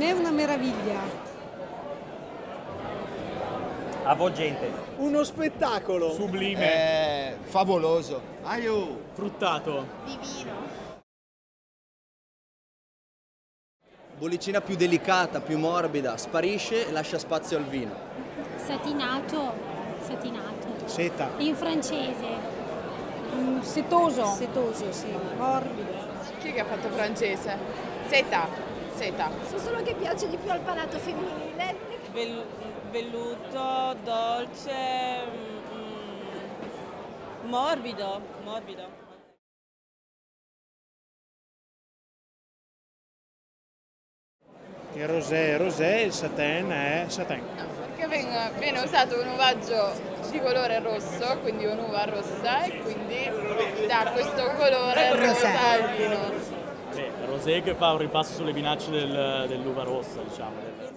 me è una meraviglia. Avvolgente. Uno spettacolo. Sublime. Eh, favoloso. Aiu. Fruttato. Divino. bollicina più delicata, più morbida, sparisce e lascia spazio al vino. Satinato, satinato. Seta. In francese. Mm, setoso. Setoso, sì, morbido. Chi è che ha fatto francese? Seta. Seta. So solo che piace di più al palato femminile. Vel- velluto, dolce, mm, morbido, morbido. Il rosé è rosé, il satin è satin. Perché viene, viene usato un uvaggio di colore rosso, quindi un'uva rossa, e quindi dà questo colore rosa al vino. Che fa un ripasso sulle vinacce del- dell'uva rossa, diciamo.